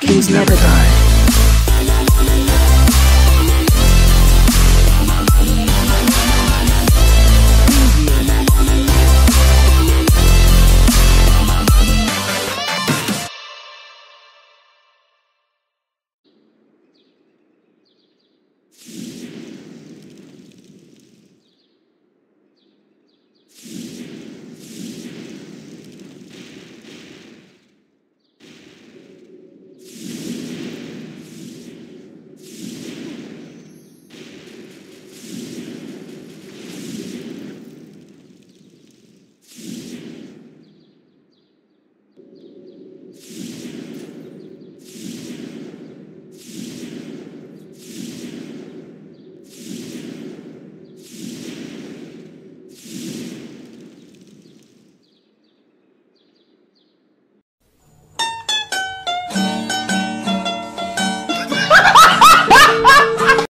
Kings never die.